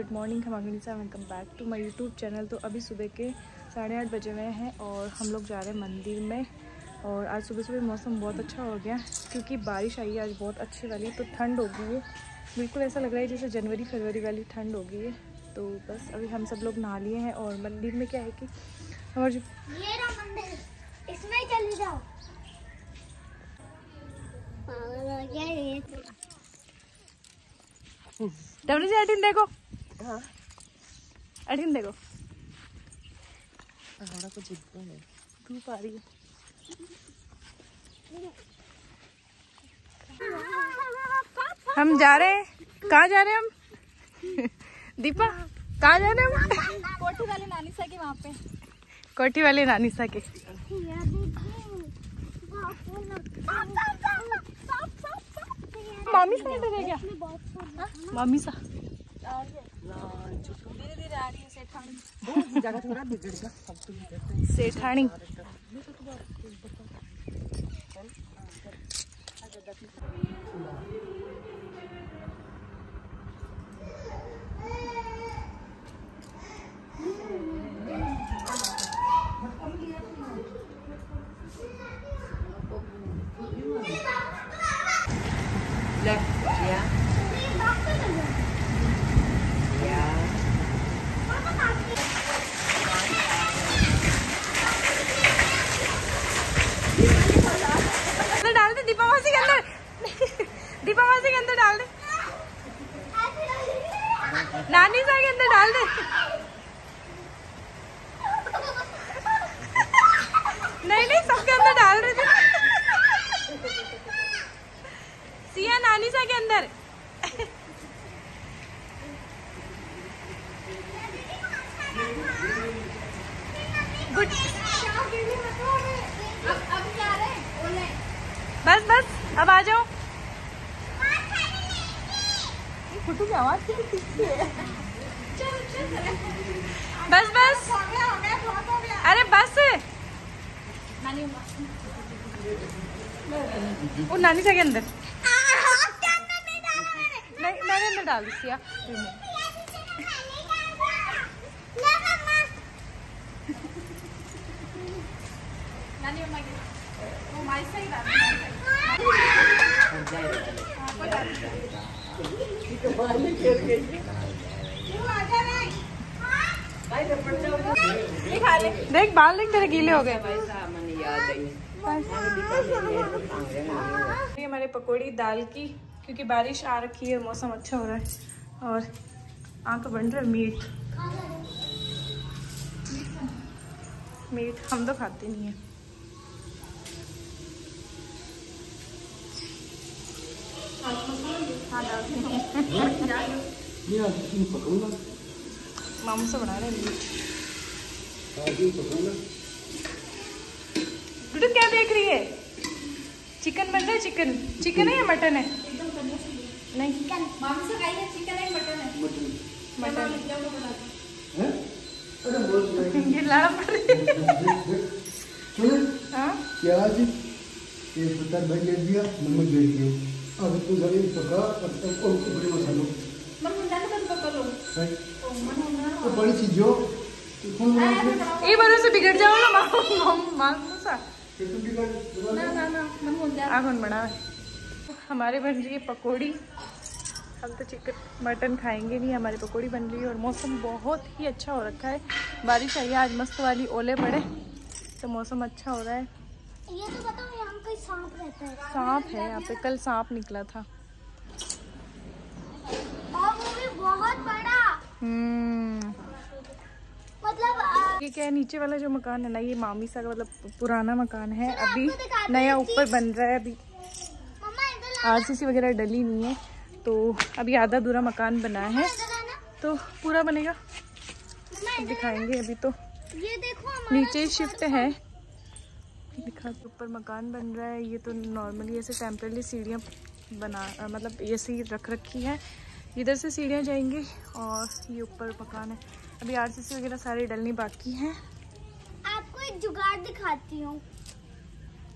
Good morning हम Agnisa welcome back to my YouTube channel. तो अभी सुबह के साढ़े आठ बजे हुए हैं और हम लोग जा रहे हैं मंदिर में। और आज सुबह सुबह मौसम बहुत अच्छा हो गया क्योंकि बारिश आई है आज बहुत अच्छी वाली तो ठंड हो गई है। बिल्कुल ऐसा लग रहा है जैसे जनवरी फरवरी वाली ठंड हो गई है। तो बस अभी हम सब लोग नहा लिए हैं और मंदिर में क्या है कि हमारे जो इसमें जाओ। तो। देखो। अटिन देखो। धूप आ रही है। हम जा रहे हैं। कहाँ जा रहे हैं हम? दीपा कहाँ जा रहे हैं हम? कोठी वाले नानी सा के वहाँ पे। कोठी वाले नानी सा के। ये देखिए बापू ना मामी सा क्या मामी सा है। सेठानी। सेठानी अंदर डाल दे दीपा मासी के अंदर दीपा मासी के अंदर डाल दे नानी सा के अंदर डाल दे नहीं नहीं सबके अंदर डाल रहे थे सिया नानी सा के अंदर। गुड बस बस अब आ जाओ। कुटू की आवाज़ कितनी है। बस बस। अरे बस नानी वो नानी सा के अंदर नहीं मैंने अंदर डाल दी सिया। नानी अम्मा की वो माई से ही बात देख बाल देख तेरे गीले हो गए। ये हमारे पकौड़ी दाल की क्योंकि बारिश आ रखी है मौसम अच्छा हो रहा है। और आँख बन रहा है मीट। मीट हम तो खाते नहीं है। हाँ मामू से बना रहे हैं गुड्डू क्या देख रही है? चिकन बन रहा है चिकन। चिकन है या मटन है? नहीं। मामी से खाई है चिकन है मटन है। मटन जाओ बना ये लाड़ा पड़ रही है? हाँ ये पत्ता भर दिया नमक दे दिया। अब तो पका और मसालों तो लो। है? ओ मन तो बड़ी चीज़ जो तो ये बार से बिगड़ जाओ ना मामू मामू सा। फिर तुम भी कर ना ना ना मन मुंडा बना। हमारे बन रही है पकौड़ी। हम तो चिकन मटन खाएँगे नहीं हमारी पकौड़ी बन रही है और मौसम बहुत ही अच्छा हो रखा है। बारिश आई है आज मस्त वाली ओले पड़े तो मौसम अच्छा हो रहा है। ये तो बताओ यहाँ कोई सांप रहता है? सांप है यहाँ पे कल सांप निकला था। और वो भी बहुत बड़ा। हम्म। मतलब ये क्या है नीचे वाला जो मकान है ना ये मामी सा का मतलब पुराना मकान है अभी। नया ऊपर बन रहा है अभी। आरसीसी वगैरह डली नहीं है। तो अभी आधा दूरा मकान बना है। तो पूरा बनेगा? अब दिखाएँगे अभी तो। ये देखो नीचे शिफ्ट है। दिखा ऊपर मकान बन रहा है। ये तो नॉर्मली ऐसे टेम्पररी सीढ़ियाँ बना मतलब ऐसे रख रखी है। इधर से सीढ़ियाँ जाएँगी और ये ऊपर मकान है। अभी आरसीसी वगैरह सारे डलनी बाकी हैं। आपको एक जुगाड़ दिखाती हूँ।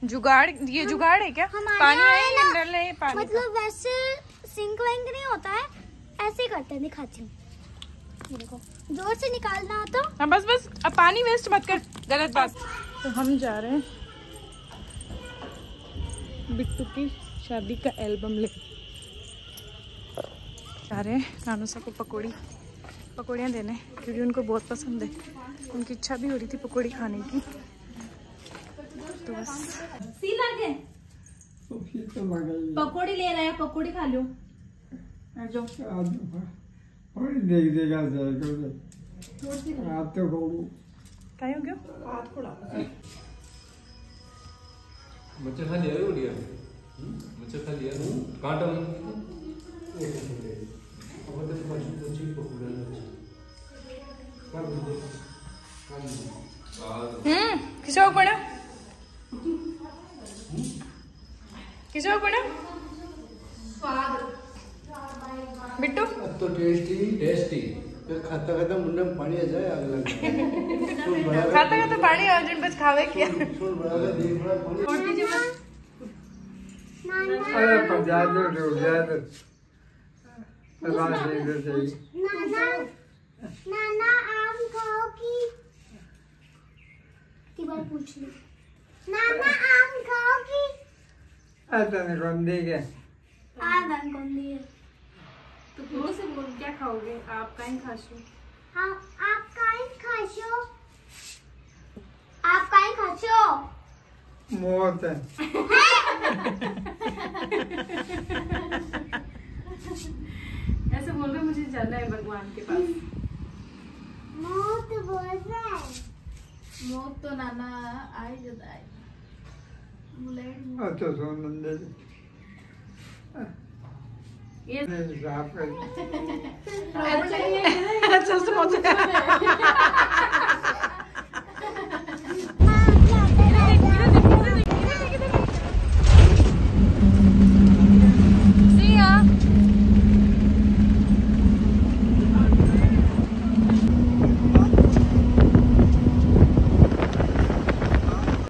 जुगाड़? ये जुगाड़ है क्या? पानी है है ना, पानी? मतलब वैसे सिंक वैंक नहीं होता है ऐसे ही करते हैं दिखाती हूँ। देखो ज़ोर से निकालना हो तो। हाँ बस बस अब पानी वेस्ट मत कर गलत बात। तो हम जा रहे हैं। बिट्टू की शादी का एल्बम ले। जा रहे हैं नानूसा को पकौड़ी पकौड़ियाँ देने क्योंकि उनको बहुत पसंद है। उनकी इच्छा भी हो रही थी पकौड़ी खाने की। तो बस। सी लागे पकोड़ी ले रहे हैं पकोड़ी खा लो। और देख देगा आप तो खाओ काय हो गया मच्छर खा लिया उड़िया। मच्छर खा लिया कांटा। हम्म किसको पड़ा किसको पड़ा बिट्टू? तो टेस्टी टेस्टी फिर खाता खाता मुंडे में पानी आ जाए आग लग जाए। खाता खाता पानी आ जाए बस खावे क्या? सुन बड़ा देख बड़ा पानी। नाना अरे पंजाब में हो गया तो नहीं कर सही नाना नाना आम खाओ की? की बार पूछ ली। नाना आम खाओ की? ऐसा नहीं कौन देखे आ गन कौन दिए तो ज़ोर से बोल क्या खाओगे? आप कहीं खाशो हाँ। आप काइन खाशो आप काइन खाशो मौत है। ऐसे बोल रहे मुझे जाना है भगवान के पास। मौत बोल रहा है। मौत तो नाना आई जदा आई। बुलेट अच्छा सुन नंदे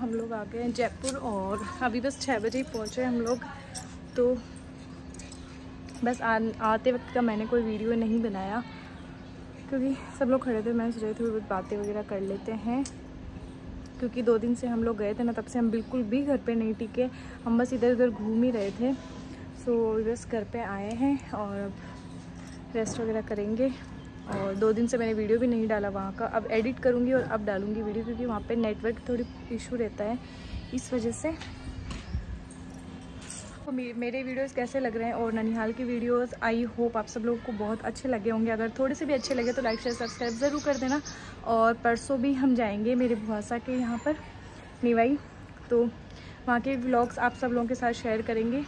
हम लोग आ गए हैं जयपुर और अभी बस छः बजे ही पहुँचे हम लोग तो बस आ, आते वक्त का मैंने कोई वीडियो नहीं बनाया क्योंकि सब लोग खड़े थे मैं सोच रही थी बहुत बातें वगैरह कर लेते हैं। क्योंकि दो दिन से हम लोग गए थे ना तब से हम बिल्कुल भी घर पे नहीं टिके हम बस इधर उधर घूम ही रहे थे। सो बस घर पे आए हैं और अब रेस्ट वगैरह करेंगे। और दो दिन से मैंने वीडियो भी नहीं डाला वहाँ का। अब एडिट करूँगी और अब डालूँगी वीडियो क्योंकि वहाँ पे नेटवर्क थोड़ी इशू रहता है इस वजह से। तो मेरे वीडियोस कैसे लग रहे हैं और ननिहाल की वीडियोस आई होप आप सब लोगों को बहुत अच्छे लगे होंगे। अगर थोड़े से भी अच्छे लगे तो लाइक शेयर सब्सक्राइब ज़रूर कर देना। और परसों भी हम जाएँगे मेरे भुआसा के यहाँ पर, निवाई। तो वहाँ के ब्लॉग्स आप सब लोगों के साथ शेयर करेंगे।